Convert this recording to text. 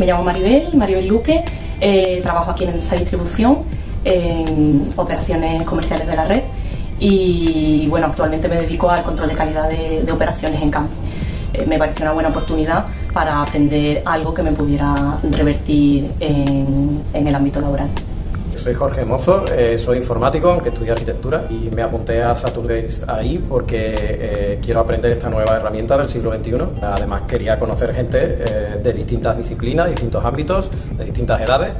Me llamo Maribel, Maribel Luque, eh, trabajo aquí en esa distribución, en operaciones comerciales de la red y bueno, actualmente me dedico al control de calidad de, operaciones en campo. Eh, me parece una buena oportunidad para aprender algo que me pudiera revertir en el ámbito laboral. Soy Jorge Mozo, eh, soy informático, aunque estudié arquitectura y me apunté a Saturdays ahí porque eh, quiero aprender esta nueva herramienta del siglo XXI. Además quería conocer gente eh, de distintas disciplinas, distintos ámbitos, de distintas edades